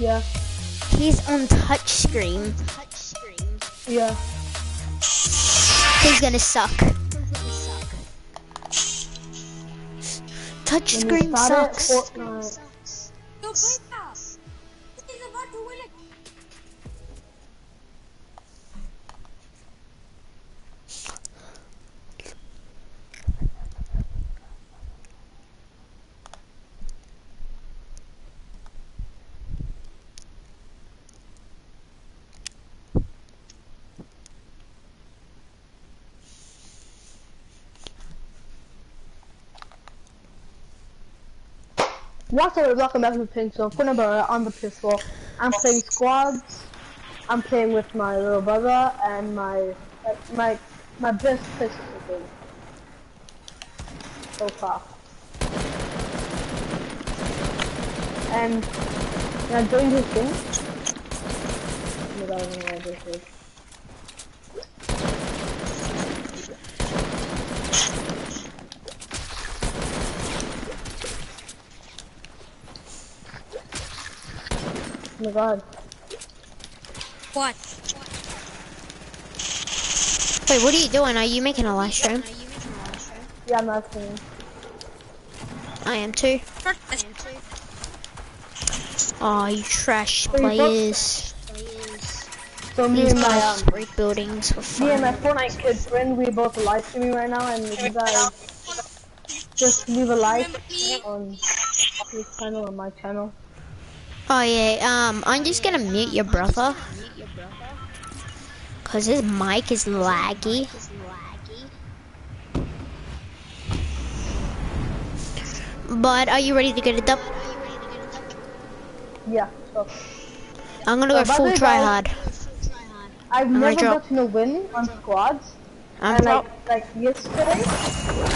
Yeah. He's on touchscreen. Yeah. He's gonna suck. Touchscreen start sucks. Fortnite. Yo, Peta! He's about to win it. What's up, on the I'm playing squads. I'm playing with my little brother and my my my best game so far. And can I join his game? Oh my God, I don't know what this is. Oh my god. What? Wait, what are you doing? Are you making a live stream? Yeah, I'm not saying. I am too. This. Oh, you trash players. So me These and my um, break buildings for me and my. Fortnite kid friend, we both live streaming right now, and you guys just leave a like on his channel or my channel. Oh yeah, um, I'm just gonna mute your brother. Cause his mic is laggy. But are you ready to get it up? Yeah. So I'm gonna go full try hard. I've never gotten a win on squads, I'm, and drop, like like yesterday.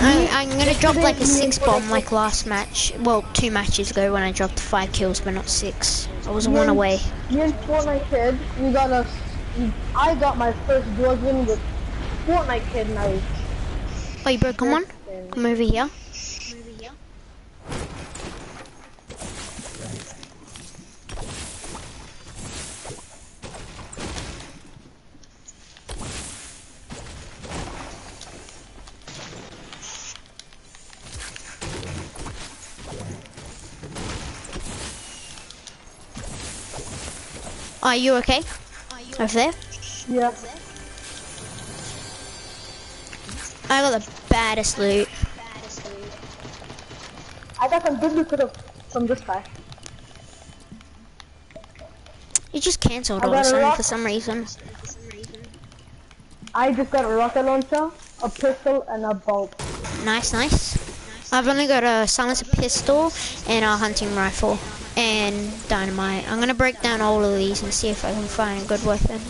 I, I'm gonna drop like a six bomb like last match. Well, two matches ago when I dropped five kills, but not six. I was one away. And Fortnite kid, we got a. I got my first duel win with Fortnite kid, and I. Wait, bro, come on, come over here. Are you okay? Over there? Yeah. I got the baddest loot. I got some good loot from- from this guy. You just cancelled all of a sudden for some reason. I just got a rocket launcher, a pistol, and a bolt. Nice, nice. I've only got a silencer pistol and a hunting rifle and dynamite. I'm gonna break down all of these and see if I can find a good weapon.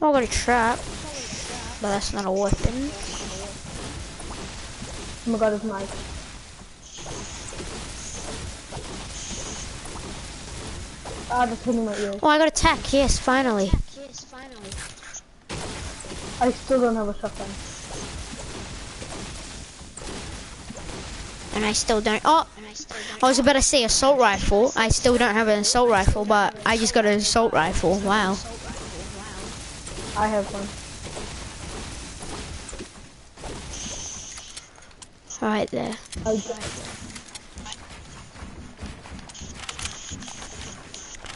Oh, I got a trap, but that's not a weapon. Oh my god, it's. Ah, just ears. Oh, I got attack. Yes, finally. I still don't have a shotgun. And I still don't. Oh, I was about to say assault rifle. I still don't have an assault rifle, but I just got an assault rifle. Wow. I have one. Right there. I,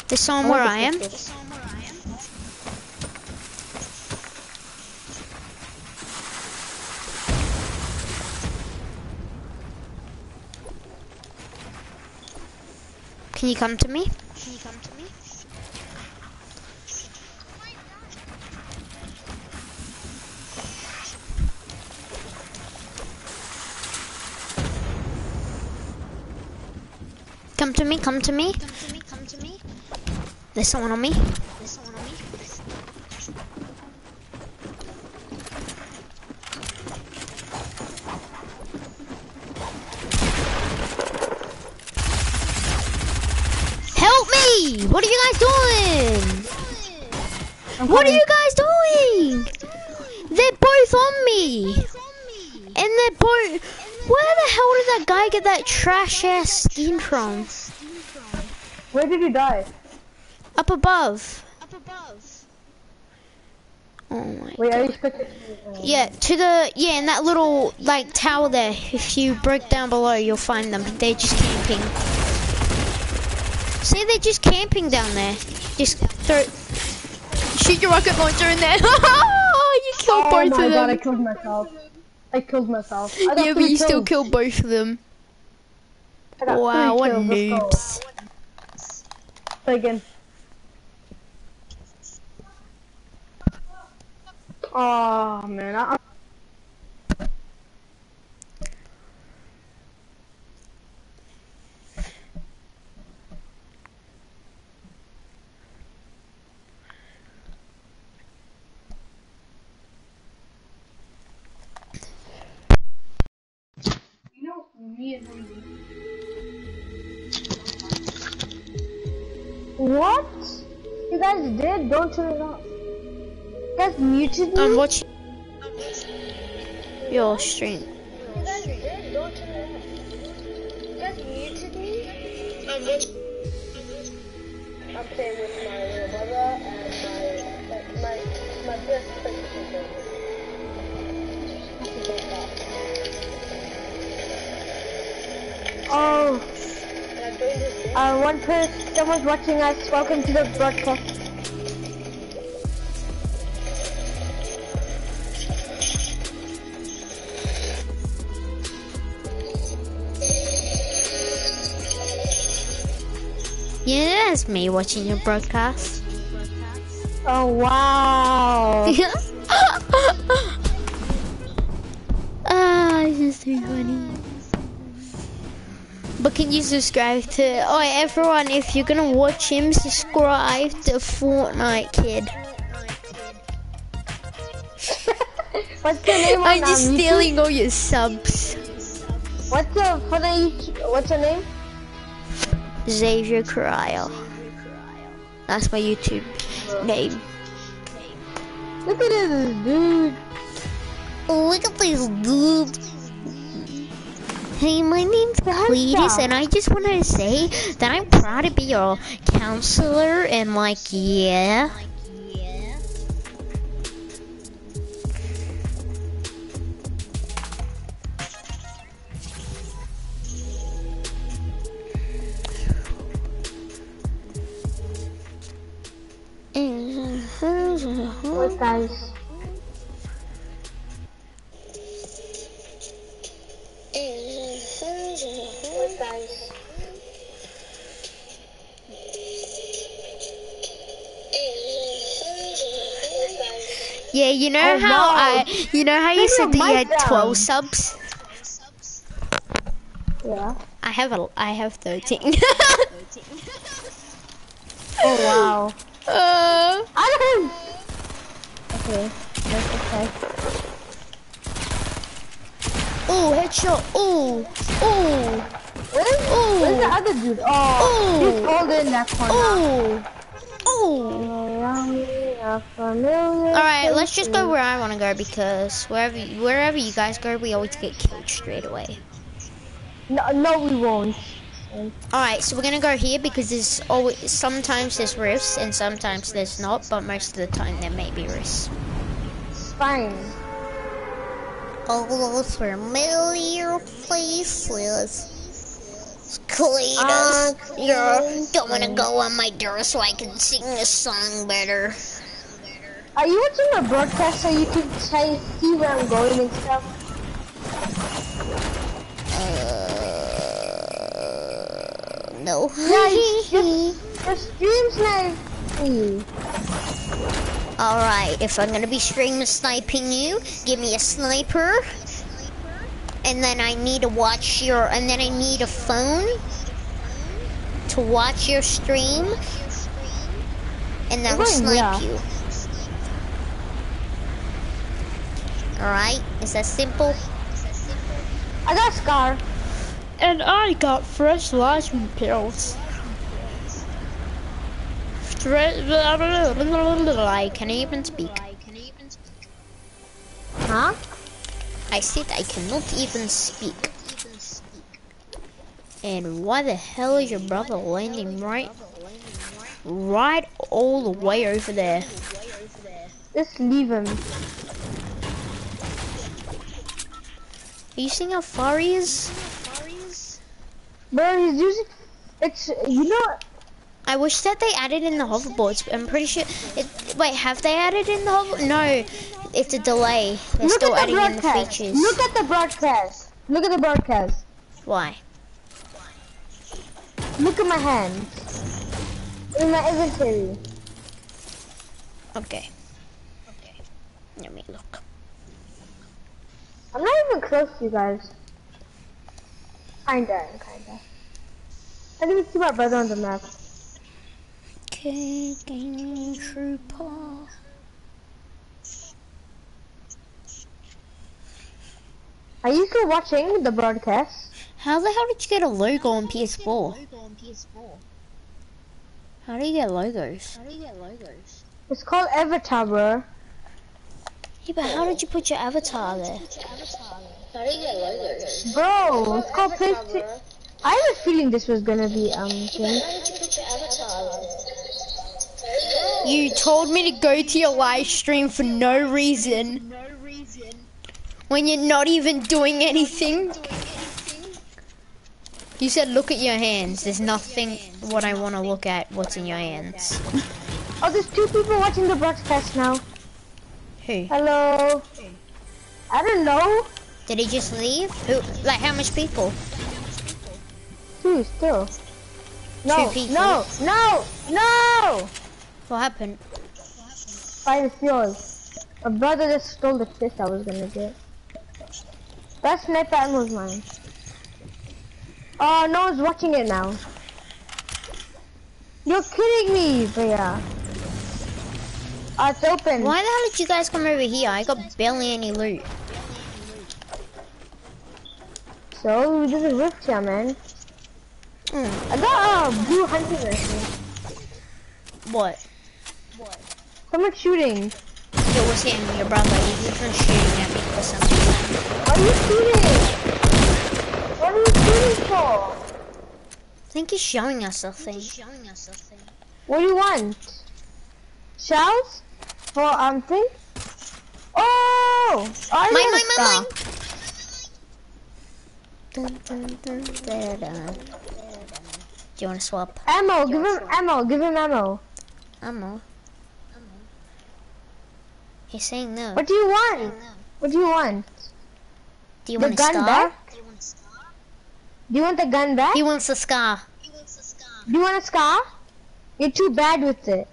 There's someone where I am. Oh, Can you come to me? Can you come to me? Come to me, come to me. Come to me, come to me. There's someone on me. There's someone on me. Help me! What are you guys doing? What are you guys doing? They're both on me. And they're both. Where the hell did that guy get that trash ass skin from? Where did you die? Up above. Up above. Oh my. Wait, are you expecting? Yeah, to the yeah, in that little like tower there. If you break down below, you'll find them. They're just camping. See, they're just camping down there. Just throw. Shoot your rocket launcher in there. you killed Oh both my god, I killed myself. I killed myself. I got Yeah, but three you still kills. killed both of them. I got Wow, three what kills. Let's go. noobs. Play again. Oh man, I, You know, me and Don't turn it off. You guys muted me? I'm watching your stream. You guys did? Don't turn it off. Guys muted me? I'm I'm playing with my little brother and my my my best friend. Oh, uh, one person, someone's watching us. Welcome to the broadcast. Yeah, me watching your broadcast. Oh wow! ah, this is too funny. But can you subscribe to? Oh, everyone! If you're gonna watch him, subscribe to Fortnite Kid. What's your name I'm just um, stealing all your subs. What's your the YouTube? What's your name? Xavier Correia. That's my YouTube name. Look at this dude. Look at this dude. Hey, my name's Cletus, and I just wanted to say that I'm proud to be your counselor, and like, yeah. What guys? What guys? Yeah, you know Oh, how wow. I, you know how you said that you had down. 12 subs? Yeah. I have a, I have 13. Oh wow. uh, I don't. Okay. That's okay. oh, headshot. Oh, oh, Where's, where's the other dude? Oh, Ooh. he's holding that corner. oh, oh. Around me, a familiar All right, let's just go where I want to go because wherever wherever you guys go, we always get killed straight away. No, no, we won't. All right, so we're gonna go here because there's always sometimes there's rifts and sometimes there's not, but most of the time there may be rifts. Fine. All those familiar places. Cletus, Okay. you're going to go on my door so I can sing the song better. Are you watching my broadcast so you can try see where I'm going and stuff? No. Yeah, stream snipe. Hmm. Alright, if I'm gonna be stream sniping you, give me a sniper. And then I need to watch your, and then I need a phone to watch your stream. And then snipe here. you. Alright, is that simple? I got a scar. And I got fresh vitamin pills. I can't even speak. Huh? I said I cannot even speak. And why the hell is your brother landing right, right all the way over there? Just leave him. Are you seeing how far he is? Bro, he's using. It's you know. I wish that they added in the hoverboards. I'm pretty sure. It, wait, have they added in the hover? No, it's a delay. They're Look still at the adding in the broadcast. features. Look at the broadcast. Look at the broadcast. Why? Look at my hands. In my inventory. Okay. Okay. Let me look. I'm not even close to you guys. Kinda, kinda. I think it's even my brother on the map. Okay, gaming trooper. Are you still watching the broadcast? How the hell did you get a logo on PS4? How do you get logos? How do you get logos? It's called Avatar, bro. Yeah, but how did you put your avatar there? Bro, it's called PlayStation. I have a feeling this was gonna be um thing. You told me to go to your live stream for no reason. When you're not even doing anything. You said look at your hands. There's nothing what I want to look at what's in your hands. Oh, there's two people watching the broadcast now. Who? Hello. I don't know. Did he just leave? Who? Like how much people? Two still. No, people. no, no, no! What happened? The yours. My brother just stole the fish I was gonna get. That sniper ammo was mine. Oh, no one's watching it now. You're kidding me, Bria. Oh, ah, it's open. Why the hell did you guys come over here? I got barely any loot. So, there's a rift here, man. Mm. I got a blue hunting rifle. What? What? Someone's shooting. It was him, your brother. He was just shooting at me for some reason. What are you shooting? What are you shooting for? I think he's showing us something. Showing us something. What do you want? Shells? For um thing? Oh! I Mine, mine, mine, mine. Dun, dun, dun, da, da. Do you want to swap Ammo, give him ammo, give him ammo. ammo? He's saying no. What do you want? What do you want? Do you the want a gun scar? back? Do you want the gun back? He wants a scar. Do you want a scar? You're too bad with it.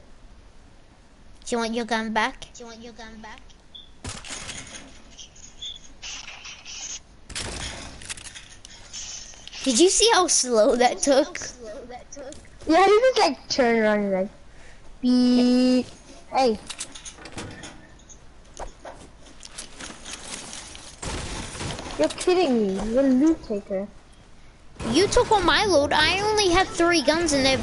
Do you want your gun back? Do you want your gun back? Did you see how slow that took? Yeah, he just like turn around and like, beep. Hey. You're kidding me. You're a loot taker. You took all my loot. I only have three guns and they're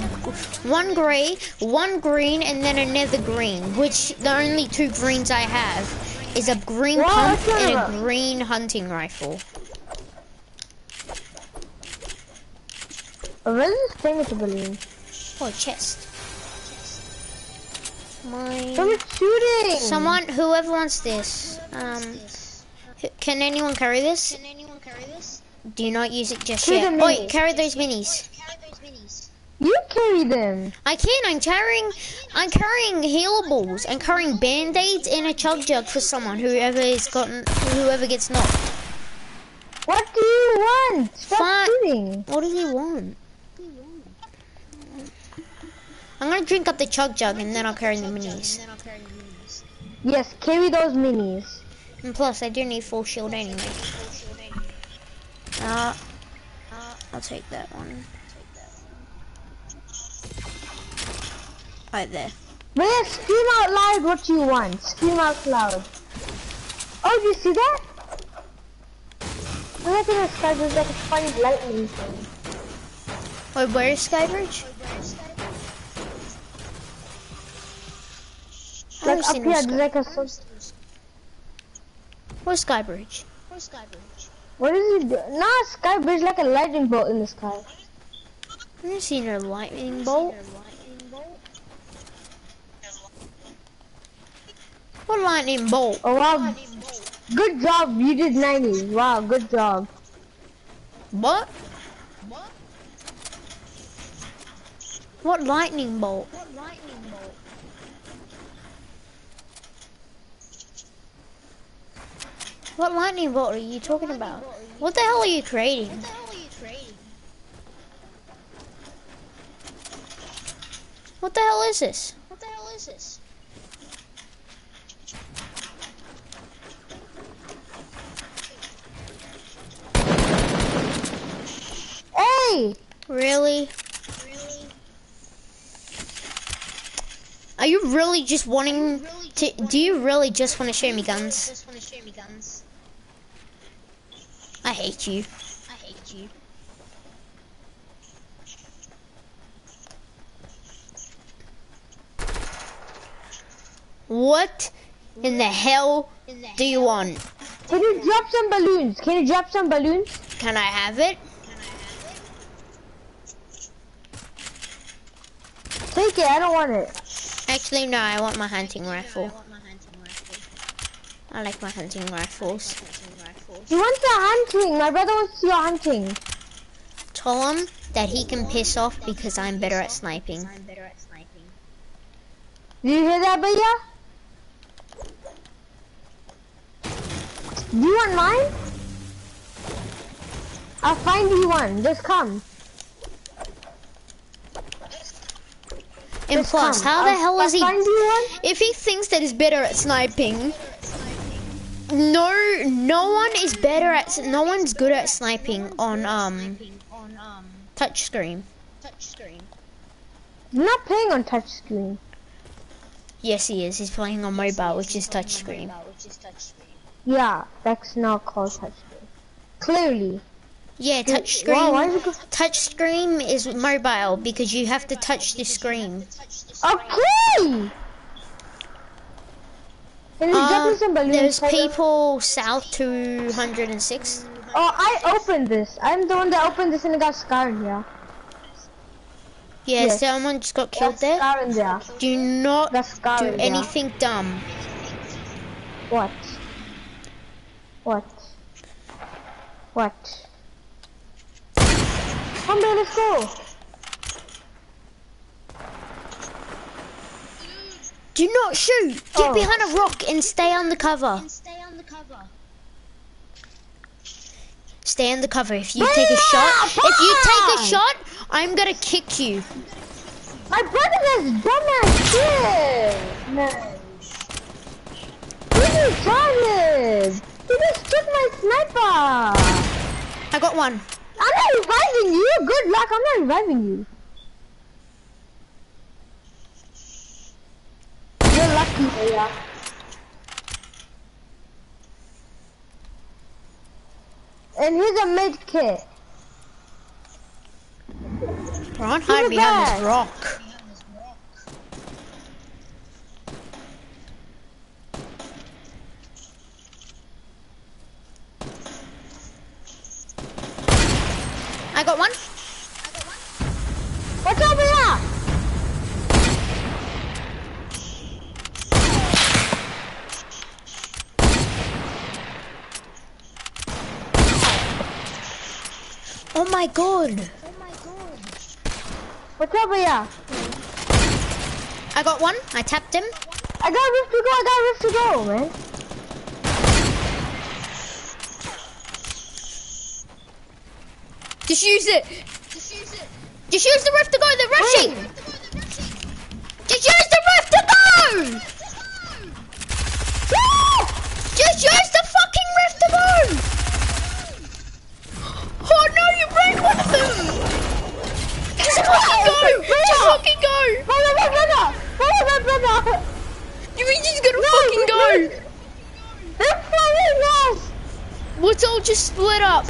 one gray, one green, and then another green. Which the only two greens I have is a green pump and a green hunting rifle. Oh, where's this thing with the balloon? Oh, chest. My Someone's shooting! someone, whoever wants this, um, can anyone carry this? Can anyone carry this? Do not use it just Carry yet. the Wait, minis. carry those minis. You carry them! I can. I'm carrying. I'm carrying healables. I'm carrying band-aids and a chug jug for someone. Whoever is gotten. Whoever gets knocked. What do you want? Stop Fine. shooting! What do you want? I'm gonna drink up the chug jug and then I'll carry the minis. Yes, carry those minis. And plus, I do need full shield anyway. Uh, I'll take that one. Right there. But scream out loud what you want. Scream out loud. Oh, do you see that? The sky, there's like a funny lightning thing. Wait, where is Skybridge? I Like up here, Sky- like a... some- Where's Skybridge? Where's Skybridge? What is he doing? Nah, sky bridge like a lightning bolt in the sky. I didn't see no lightning bolt. What lightning bolt? Oh wow. Good job, you did 90. Wow, good job. What? What lightning bolt? What lightning bolt are you talking about? What the hell are you creating? What the hell is this? What the hell is this? Hey! Really? Are you really just wanting to, do you really just want to show me guns? I hate you. I hate you. What in the hell do you want? Can you drop some balloons? Can you drop some balloons? Can I have it? Take it, I don't want it. Actually, no, I want my hunting rifle. I like my hunting rifles. You want the hunting. My brother wants your hunting. Tell him that he can piss off because I'm better at sniping. Do you hear that, Baya? Do you want mine? I'll find you one. Just come. And Just plus, come. how the I'll- hell I'll is he? find you one. If he thinks that he's better at sniping, no, no one is better at. No one's good at sniping on um touchscreen. I'm not playing on touchscreen. Yes, he is. He's playing on mobile, which is touchscreen. Yeah, that's not called touchscreen. Clearly. Yeah, touchscreen. is it Touchscreen is mobile because you have to touch the screen. Okay! Can you drop me Um, there's Tyler? people south 206. Oh, I opened this. I'm the one that opened this and it got scarred, yeah. Yeah, Yes. someone just got killed there. there. Do not do in there. anything dumb. What? What? What? Come here, let's go. Do not shoot. Get Oh. behind a rock and stay on the cover. Stay on the cover. If you take a ah, shot, if you take a shot, I'm gonna kick you. My brother has dumbass shit. Man. He's retarded. He just took my sniper. I got one. I'm not reviving you. Good luck. I'm not reviving you. Lucky, yeah. And here's a med kit. Ron, hide behind this rock. I got one. What's over here? Oh my god. What's over here? I got one. I tapped him. I got rift to go. I got rift to go, man. Just use it. Just use it. Just use the rift to go. They're rushing. Just use the rift to go. Just use the fucking rift to go. Oh no, you broke one of them. Just fucking go. Just fucking go. Follow my brother. Follow my brother. You mean just gonna fucking go? They're following us. Let's all just split up.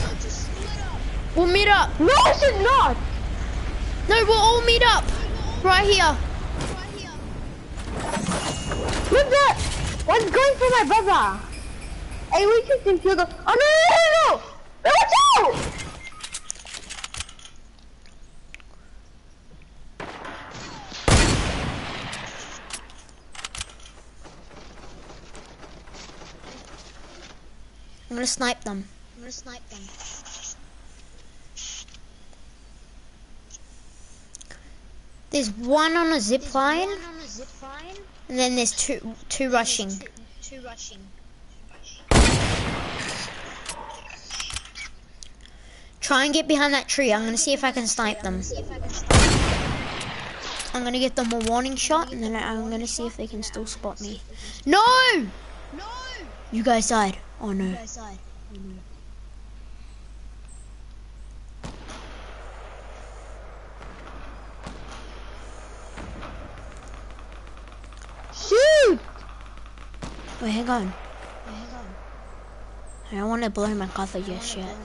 We'll meet up. No, I should not. No, we'll all meet up. Right here. Look that. What's going for my brother? Hey, we can kill the. Oh no no no no! Watch out! I'm gonna snipe them. I'm gonna snipe them. There's one on a zip line, and then there's two two rushing. Rushing. Try and get behind that tree. I'm gonna see if I can snipe them. I'm gonna get them a warning shot, and then I'm gonna see if they can still spot me. No! No! You guys died. Oh no. Shoot! Wait, hang on. I don't want to blow my cover just yet.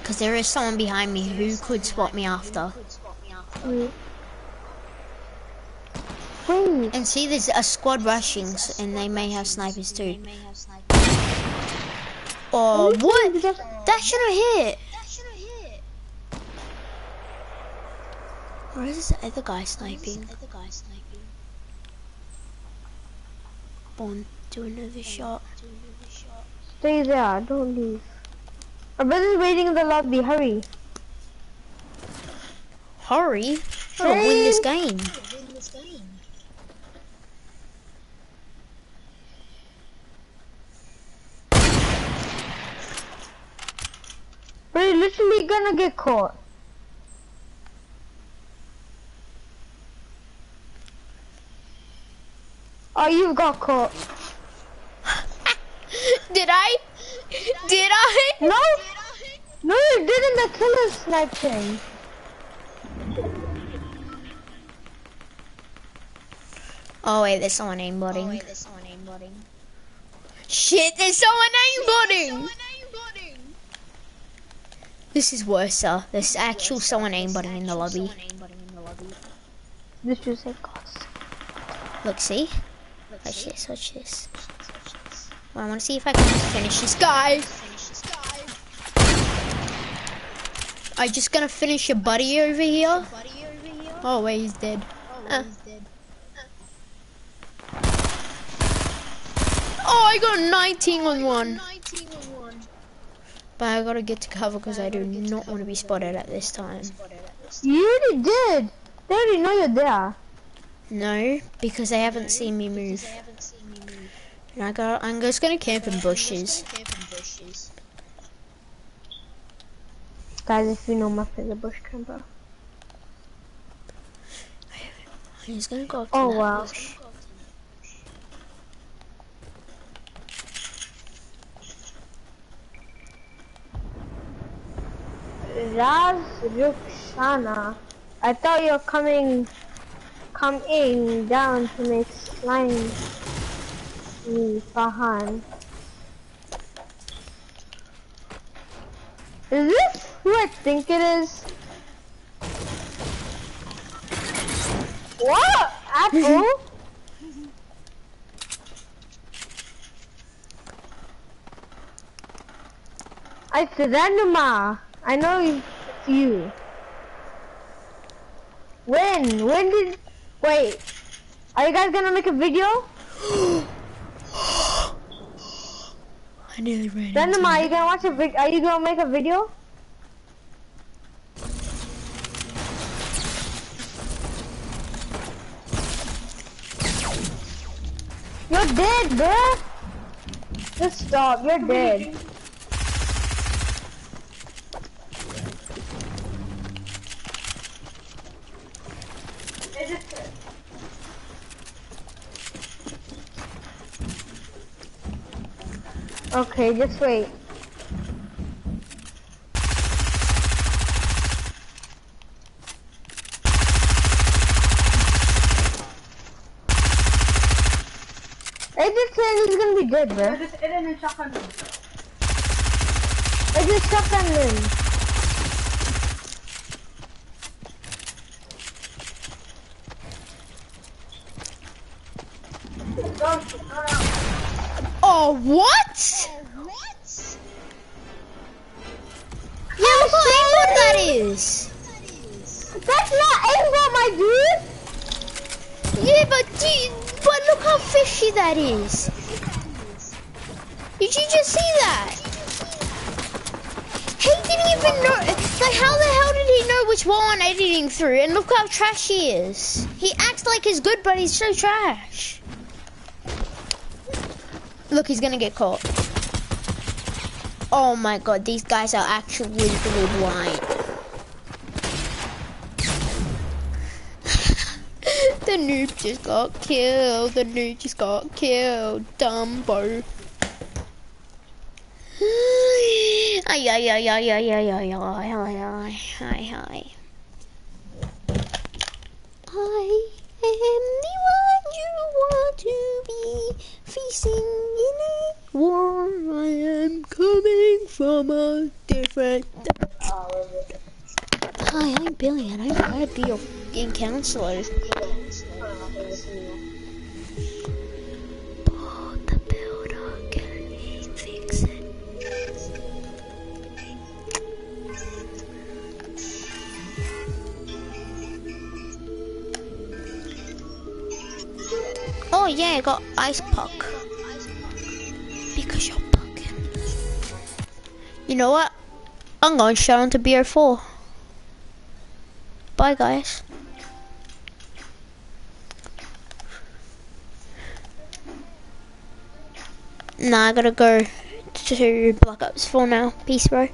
Because there is someone behind me who could spot me after. Wait. And see, there's a squad rushing, and they may have snipers too. Oh, what? That should have hit. That should've hit. Where is the other guy sniping? On, do another shot. Stay there, don't leave. Our brother's waiting in the lobby, hurry. Hurry! I gotta win this game. We're literally gonna get caught. Oh, you got caught. Did I? Did I? No! No, you didn't. The killer sniped him. Oh wait, there's someone aimbotting. Oh, Shit, there's someone aimbotting! This is worse, sir. There's actual someone aimbotting in the lobby. This just said cost. Look, see? Watch this, watch this. Well, I want to see if I can just finish this guy. I just gonna finish your buddy over here. Oh wait, he's dead. Uh. Oh, I got 19 on one. But I gotta get to cover because I do not want to be spotted at this time. You already did. They already know you're there. No, because they haven't seen me move. And I got, I'm just gonna camp in bushes. Guys, if you know my favorite bush camper. I'm gonna go up to Oh wow. bush. Raz Rukshana. I thought you were coming, coming down to make slime Fahan. Is this who I think it is? What? Apple? I said Ranuma. I know it's you. When? When did? Wait. Are you guys gonna make a video? I nearly ran into Ranuma, are you gonna watch a vid? Are you gonna make a video? You're dead, bro. Just stop. You're dead. Okay, just wait. I just said he's gonna be dead, bro. It's just Eren and shotgun. I just shotgun him. Oh, what? Is. That's not aimbot, my dude. Yeah, but but look how fishy that is. Did you just see that? He didn't even know. Like, how the hell did he know which wall I'm editing through? And look how trash he is. He acts like he's good, but he's so trash. Look, he's gonna get caught. Oh my god, these guys are actually really blind. the noob just got killed. The noob just got killed. Dumbo. Ay, ay, ay, ay, ay, ay, ay, ay, ay, ay, ay, ay. I am the one you want to be facing in a war. I am coming from a different. Hi, I'm Billy, and I'm glad to be your fucking counselor. Oh yeah, I got ice puck. Because you're bugging. You know what? I'm going straight on to BR4. Bye guys. Nah, I gotta go to Black Ops 4 now. Peace, bro.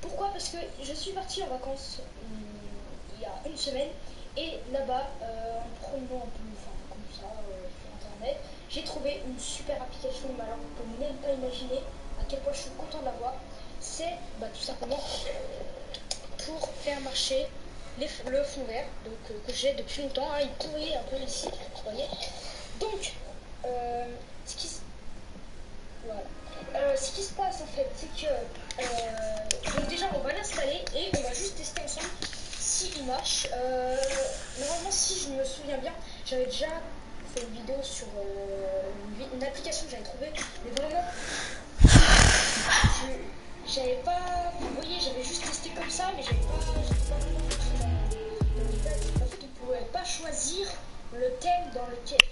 Pourquoi? Parce que je suis partie en vacances hum, il y a une semaine et là-bas, euh, en promenant un peu, enfin comme ça euh, sur internet, j'ai trouvé une super application. Mais alors, vous pouvez même pas imaginer à quel point je suis content de l'avoir. C'est bah, tout simplement pour faire marcher le fond vert donc, euh, que j'ai depuis longtemps. hein. il pourrit un peu ici, vous voyez. Donc, euh, ce qui se voilà. Euh, ce qui se passe en fait, c'est que euh, donc déjà on va l'installer et on va juste tester ensemble s'il marche. Euh, normalement, si je me souviens bien, j'avais déjà fait une vidéo sur euh, une, application que j'avais trouvée, mais vraiment, j'avais pas, vous voyez, j'avais juste testé comme ça, mais j'avais pas, pas choisir le thème dans lequel.